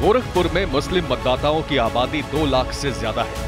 गोरखपुर में मुस्लिम मतदाताओं की आबादी दो लाख से ज़्यादा है।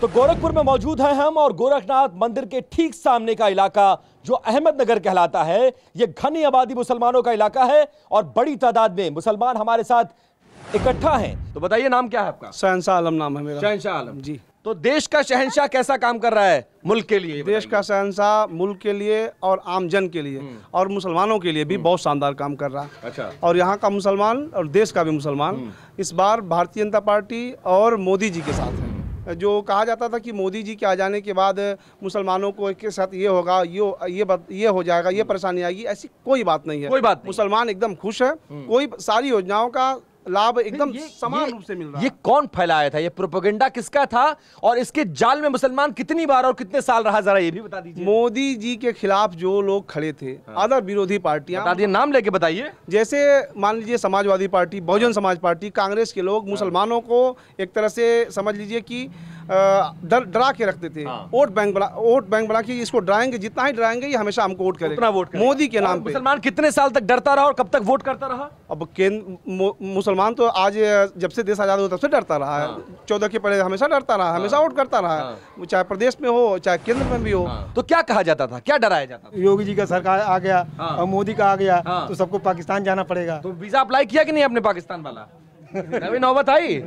तो गोरखपुर में मौजूद हैं हम और गोरखनाथ मंदिर के ठीक सामने का इलाका जो अहमदनगर कहलाता है ये घनी आबादी मुसलमानों का इलाका है और बड़ी तादाद में मुसलमान हमारे साथ इकट्ठा है। तो बताइए नाम क्या है आपका? शहनशाह आलम नाम है मेरा। शहनशाह आलम। जी। तो देश का शहनशाह कैसा काम कर रहा है? मुल्क के लिए देश का शहनशाह मुल्क के लिए और आम जन के लिए और मुसलमानों के लिए भी बहुत शानदार काम कर रहा। है अच्छा। और यहाँ का मुसलमान और देश का भी मुसलमान इस बार भारतीय जनता पार्टी और मोदी जी के साथ है। जो कहा जाता था कि मोदी जी के आ जाने के बाद मुसलमानों को के साथ ये होगा ये ये बात ये हो जाएगा ये परेशानी आएगी ऐसी कोई बात नहीं है। कोई बात मुसलमान एकदम खुश है। कोई सारी योजनाओं का लाभ एकदम समान रूप से मिल रहा ये कौन फैलाया था? ये प्रोपोगेंडा किसका था? और इसके जाल में मुसलमान कितनी बार और कितने साल रहा? जरा ये भी बता दीजिए। मोदी जी के खिलाफ जो लोग खड़े थे अदर विरोधी पार्टियाँ बता दिए नाम लेके बताइए। जैसे मान लीजिए समाजवादी पार्टी बहुजन समाज पार्टी कांग्रेस के लोग मुसलमानों को एक तरह से समझ लीजिए कि डर डरा के रखते थे वोट बैंक बना वोट बैंक बना के इसको डराएँगे जितना ही डराएँगे ये हमेशा हमको वोट करेगा। उतना वोट करेगा। मोदी के नाम पे। मुसलमान कितने साल तक डरता रहा और कब तक वोट करता रहा? अब केंद्र मुसलमान तो आज जब से देश आज़ाद हुआ तब से डरता रहा है। चौदह के पहले हमेशा डरता रहा हमेशा वोट करता रहा। है। चाहे प्रदेश में हो चाहे केंद्र में भी हो। तो क्या कहा जाता था? क्या डराया जाता था? योगी जी का सरकार आ गया हाँ। और मोदी का आ गया हाँ। तो सबको पाकिस्तान जाना पड़ेगा। तो वीज़ा अप्लाई किया कि नहीं आपने पाकिस्तान वाला? कभी नौबत आई?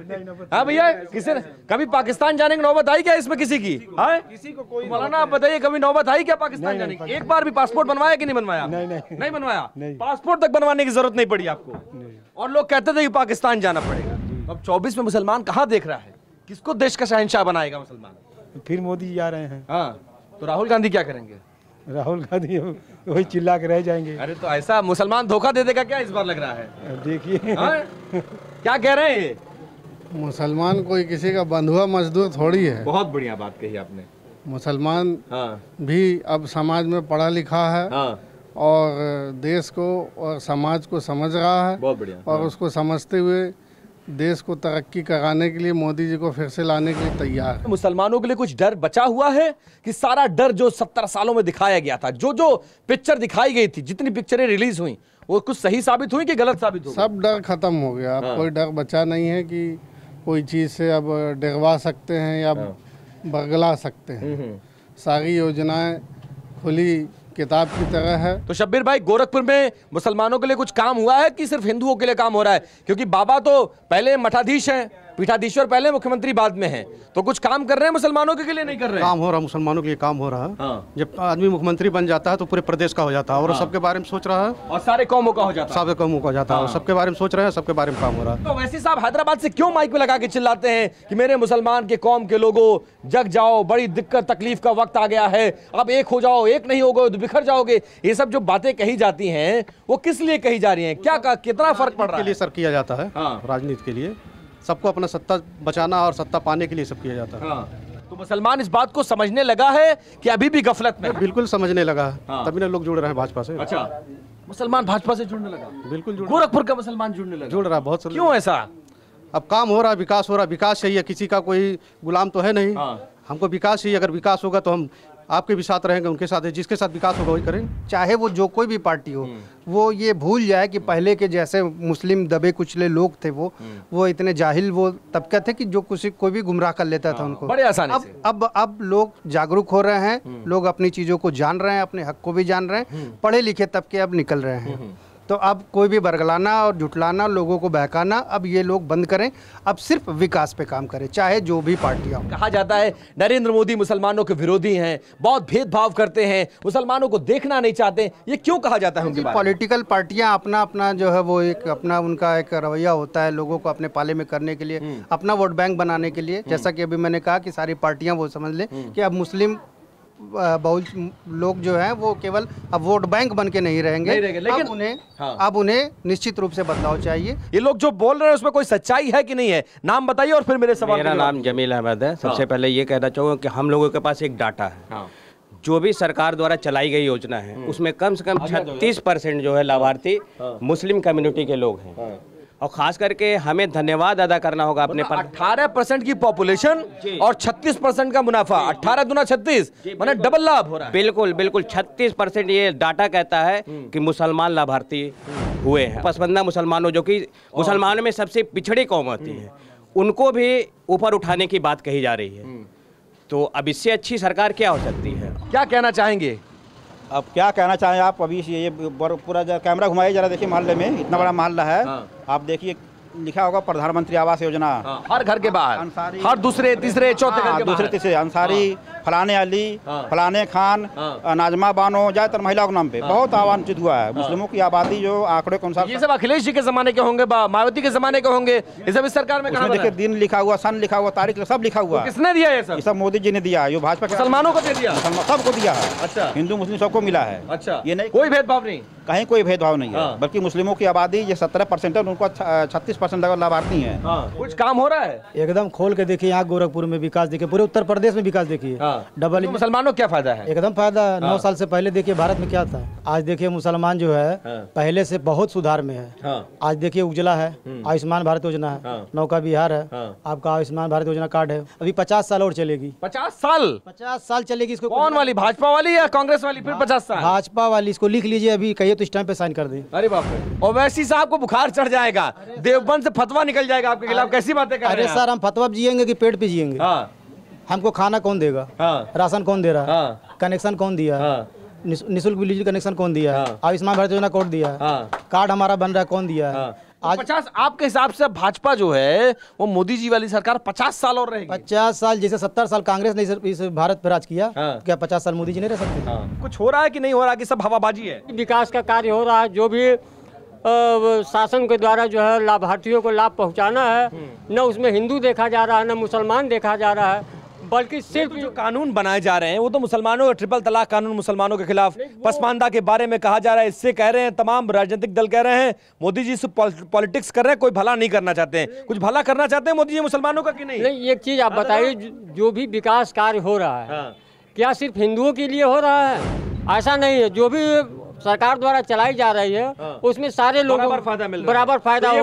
हाँ भैया किसी ने कभी पाकिस्तान जाने की नौबत आई क्या इसमें किसी की? हाँ? किसी को कोई मौलाना आप बताइए कभी नौबत आई क्या पाकिस्तान जाने की? एक बार भी पासपोर्ट बनवाया कि नहीं बनवाया? नहीं, नहीं। नहीं बनवाया? पासपोर्ट तक बनवाने की ज़रूरत नहीं पड़ी आपको? और लोग कहते थे कि पाकिस्तान जाना पड़ेगा। अब चौबीस में मुसलमान कहाँ देख रहा है? किसको देश का शहनशाह बनाएगा मुसलमान? फिर मोदी जी आ रहे हैं। हाँ तो राहुल गांधी क्या करेंगे? राहुल गांधी वही चिल्ला के रह जाएँगे। अरे तो ऐसा मुसलमान धोखा दे देगा क्या इस बार लग रहा है? देखिए। हाँ? क्या कह रहे हैं? मुसलमान कोई किसी का बंधुआ मजदूर थोड़ी है। बहुत बढ़िया बात कही आपने। मुसलमान हाँ। भी अब समाज में पढ़ा लिखा है हाँ। और देश को और समाज को समझ रहा है बहुत बढ़िया। और हाँ। उसको समझते हुए देश को तरक्की कराने के लिए मोदी जी को फिर से लाने के लिए तैयार है। मुसलमानों के लिए कुछ डर बचा हुआ है कि सारा डर जो सत्तर सालों में दिखाया गया था जो जो पिक्चर दिखाई गई थी जितनी पिक्चरें रिलीज़ हुई वो कुछ सही साबित हुई कि गलत साबित हुई? सब डर खत्म हो गया। अब कोई डर बचा नहीं है कि कोई चीज़ से अब डरवा सकते हैं या हाँ। बगला सकते हैं। सारी योजनाएँ खुली किताब की तरह है। तो शब्बीर भाई गोरखपुर में मुसलमानों के लिए कुछ काम हुआ है कि सिर्फ़ हिंदुओं के लिए काम हो रहा है? क्योंकि बाबा तो पहले मठाधीश हैं। पीठाधीश्वर पहले मुख्यमंत्री बाद में हैं। तो कुछ काम कर रहे हैं मुसलमानों के लिए नहीं कर रहे काम हो रहा मुसलमानों के लिए काम हो रहा। है। हाँ। जब आदमी मुख्यमंत्री बन जाता है तो पूरे प्रदेश का हो जाता है। और सबके बारे में सोच रहा है? और सारे कौमों का हो जाता है। सबके कम हो जाता है। और सबके बारे में सोच रहे हैं सबके बारे में काम हो रहा है। तो वैसे साहब हैदराबाद से क्यों माइक में लगा के चिल्लाते हैं कि मेरे मुसलमान के कौम के लोगों जग जाओ बड़ी दिक्कत तकलीफ़ का वक्त आ गया है। अब एक हो जाओ एक नहीं होगे तो बिखर जाओगे। ये सब जो बातें कही जाती हैं वो किस लिए कही जा रही हैं? क्या कितना फ़र्क पड़ रहा है? सर किया जाता है हाँ। राजनीति के लिए। सबको अपना सत्ता बचाना और सत्ता पाने के लिए सब किया जाता है। हाँ। तो मुसलमान इस बात को समझने लगा है कि अभी भी गफलत में बिल्कुल समझने लगा। है। हाँ। तभी ना लोग जुड़ रहे हैं भाजपा से। अच्छा। मुसलमान भाजपा से जुड़ने लगा? बिल्कुल जुड़ गोरखपुर का मुसलमान जुड़ने लगा? जुड़ रहा है बहुत क्यों ऐसा? अब काम हो रहा है विकास हो रहा है विकास चाहिए किसी का कोई गुलाम तो है नहीं। हाँ। हमको विकास चाहिए अगर विकास होगा तो हम आपके भी साथ रहेंगे उनके साथ जिसके साथ विकास होगा वही करेंगे चाहे वो जो कोई भी पार्टी हो वो ये भूल जाए कि पहले के जैसे मुस्लिम दबे कुचले लोग थे वो वो इतने जाहिल वो तबका थे कि जो कुछ कोई भी गुमराह कर लेता था उनको। बड़े आसानी अब से। अब अब लोग जागरूक हो रहे हैं लोग अपनी चीज़ों को जान रहे हैं अपने हक को भी जान रहे हैं पढ़े लिखे तबके अब निकल रहे हैं। तो अब कोई भी बरगलाना और झुटलाना लोगों को बहकाना अब ये लोग बंद करें। अब सिर्फ़ विकास पे काम करें चाहे जो भी पार्टियाँ कहा जाता है नरेंद्र मोदी मुसलमानों के विरोधी हैं बहुत भेदभाव करते हैं मुसलमानों को देखना नहीं चाहते ये क्यों कहा जाता है उनके पॉलिटिकल पार्टियाँ अपना अपना जो है वो एक अपना उनका एक रवैया होता है लोगों को अपने पाले में करने के लिए अपना वोट बैंक बनाने के लिए। जैसा कि अभी मैंने कहा कि सारी पार्टियाँ वो समझ लें कि अब मुस्लिम बहुल लोग जो हैं वो केवल अब वोट बैंक बन के नहीं रहेंगे। नहीं रहेंगे, लेकिन- अब उन्हें हाँ। अब उन्हें निश्चित रूप से बदलाव चाहिए। ये लोग जो बोल रहे हैं उसमें कोई सच्चाई है कि नहीं है? नाम बताइए और फिर मेरे सवाल मेरा नाम जमील अहमद है। सबसे हाँ। पहले ये कहना चाहूँगा कि हम लोगों के पास एक डाटा है। हाँ। जो भी सरकार द्वारा चलाई गई योजना है उसमें कम से कम छत्तीस परसेंट जो है लाभार्थी मुस्लिम कम्युनिटी के लोग हैं। और खास करके हमें धन्यवाद अदा करना होगा अपने पर। अठारह परसेंट की पॉपुलेशन और छत्तीस परसेंट का मुनाफा। अठारह दुना छत्तीस मैंने डबल लाभ हो रहा है। बिल्कुल बिल्कुल। छत्तीस परसेंट ये डाटा कहता है कि मुसलमान लाभार्थी हुए हैं। पसमंदा मुसलमानों जो कि मुसलमानों में सबसे पिछड़ी कौम होती है उनको भी ऊपर उठाने की बात कही जा रही है। तो अब इससे अच्छी सरकार क्या हो सकती है? क्या कहना चाहेंगे? अब क्या कहना चाहें आप? अभी ये पूरा कैमरा घुमाइए जरा देखिए मोहल्ले में इतना बड़ा मोहल्ला है। आप देखिए लिखा होगा प्रधानमंत्री आवास योजना। हर घर के बाहर। हर दूसरे तीसरे चौथे हाँ, के दूसरे तीसरे अंसारी फलाने अली हाँ। फलाने खान हाँ। नाजमा बानो ज़्यादातर महिलाओं के नाम पे। हाँ। बहुत आवांचित हुआ है। मुस्लिमों की आबादी जो आंकड़े के अनुसार ये सब अखिलेश जी के जमाने के होंगे मायावती के जमाने के होंगे। ये सब इस सरकार में देखिए दिन लिखा हुआ सन लिखा हुआ तारीख सब लिखा हुआ किसने दिया ये सब? मोदी जी ने दिया है, जो भाजपा के मुसलमानों को दे दिया? सबको दिया है। अच्छा। हिंदू मुस्लिम सबको मिला है। अच्छा। ये नहीं कोई भेदभाव नहीं? कहीं कोई भेदभाव नहीं हाँ। है। बल्कि मुस्लिमों की आबादी ये सत्रह परसेंट है उनको छत्तीस परसेंट लाभार्थी है। कुछ काम हो रहा है? एकदम खोल के देखिए यहाँ गोरखपुर में विकास देखिए पूरे उत्तर प्रदेश में विकास देखिए। डबल तो मुसलमानों को क्या फ़ायदा है? एकदम फ़ायदा है। नौ साल से पहले देखिए भारत में क्या था? आज देखिए मुसलमान जो है पहले से बहुत सुधार में है। आज देखिए उजला है आयुष्मान भारत योजना है। नौका बिहार है। आपका आयुष्मान भारत योजना कार्ड है। अभी पचास साल और चलेगी। पचास साल? पचास साल चलेगी इसको कौन वाली भाजपा वाली या कांग्रेस वाली? फिर पचास साल। भाजपा वाली इसको लिख लीजिए अभी कहिए तो इस टाइम पे साइन कर दे। अरे बाप ओवैसी साहब को बुखार चढ़ जाएगा। देवबंद से फतवा निकल जाएगा आपके खिलाफ। कैसी बातें कर अरे रहे हैं सर हम फतवा पे जिएँगे कि पेट पे जिएँगे? हाँ। हमको खाना कौन देगा? हाँ। राशन कौन दे रहा? है। हाँ कनेक्शन कौन दिया? है। हाँ निःशुल्क बिजली कनेक्शन कौन दिया? है। आयुष्मान भारत योजना कौन दिया? है। हाँ। कार्ड हमारा बन रहा है कौन दिया? है। आज पचास आपके हिसाब से भाजपा जो है वो मोदी जी वाली सरकार पचास साल और रहेगी। पचास साल जैसे सत्तर साल कांग्रेस ने इस, इस भारत पर राज किया हाँ। क्या पचास साल मोदी जी नहीं रह सकते? हाँ। कुछ हो रहा है कि नहीं हो रहा? कि सब हवाबाजी है? विकास का कार्य हो रहा है जो भी शासन के द्वारा जो है लाभार्थियों को लाभ पहुंचाना है न उसमें हिंदू देखा जा रहा है न मुसलमान देखा जा रहा है। बल्कि सिर्फ़ जो कानून बनाए जा रहे हैं वो तो मुसलमानों का ट्रिपल तलाक कानून मुसलमानों के खिलाफ पसमानदा के बारे में कहा जा रहा है। इससे कह रहे हैं तमाम राजनीतिक दल कह रहे हैं मोदी जी सिर्फ़ पॉलिटिक्स कर रहे हैं कोई भला नहीं करना चाहते हैं। कुछ भला करना चाहते हैं मोदी जी मुसलमानों का कि नहीं? नहीं एक चीज़ आप बताइए जो- भी विकास कार्य हो रहा है क्या सिर्फ़ हिंदुओं के लिए हो रहा है? ऐसा नहीं है जो भी सरकार द्वारा चलाई जा रही है उसमें सारे लोगों बराबर फ़ायदा मिल बराबर फ़ायदा तो हो